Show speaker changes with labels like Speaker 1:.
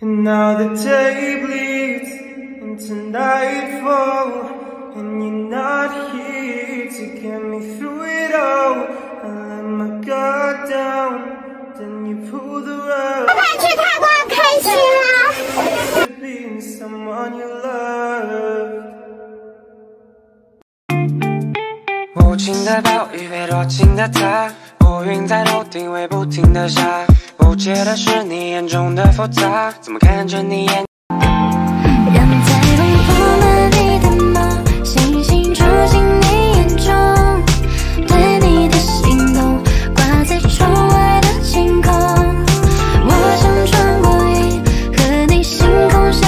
Speaker 1: And now the day bleeds into nightfall And you're not here to get me through it all I let my guard down, then you pull the rug 快去泰国
Speaker 2: 开心啊！
Speaker 1: Being someone you love
Speaker 3: 无情的暴雨被多情的他，乌云在头顶会不停的下。 不解的是你眼中的复杂，怎么看着你眼？让
Speaker 4: 彩虹铺满你的梦，星星住进你眼中，对你的心动挂在窗外的晴空。我想穿过云和你星空下。